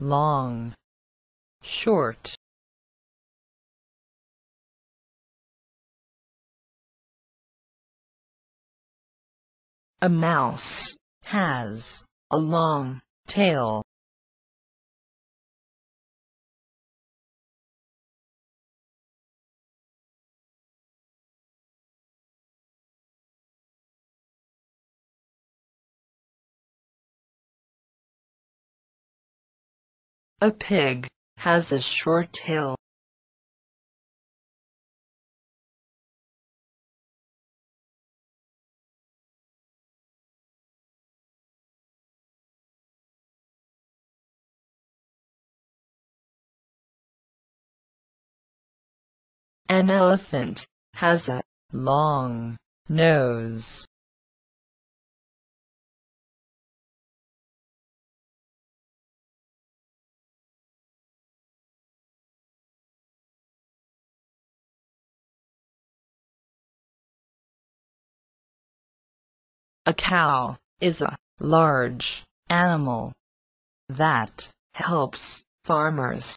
long, short. A mouse has a long tail. A pig has a short tail. An elephant has a long nose. A cow is a large animal that helps farmers